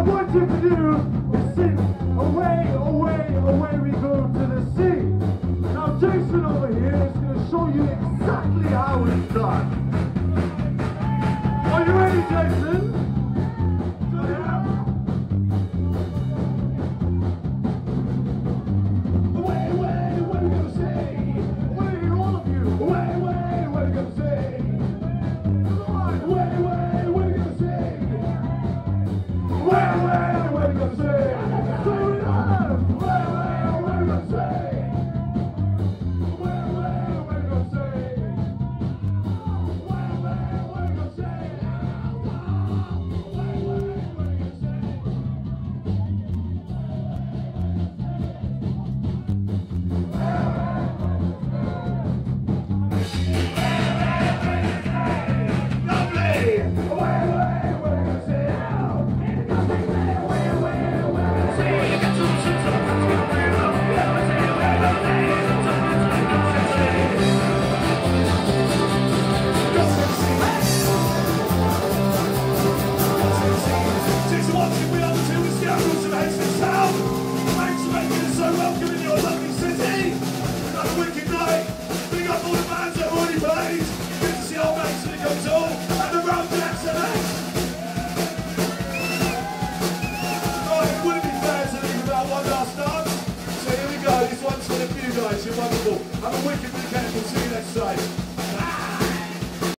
I want you to do is sing away, away, away we go to the sea. Now Jason over here is going to show you exactly how it's done. Are you ready, Jason? guys, you're wonderful. Have a wicked weekend. We'll see you next time.